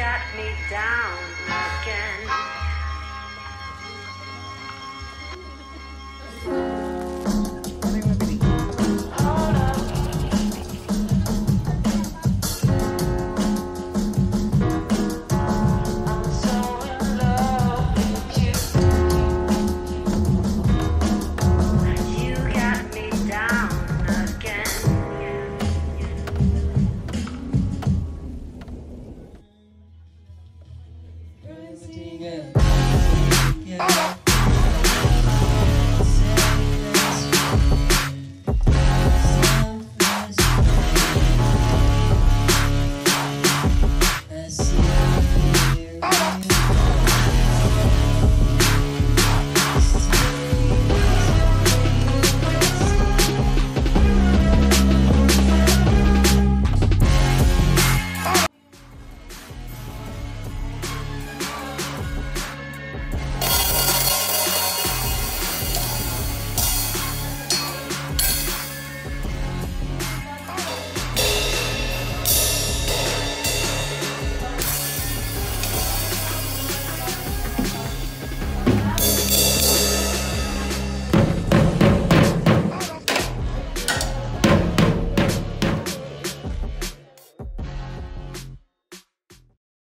got me down again. Yeah.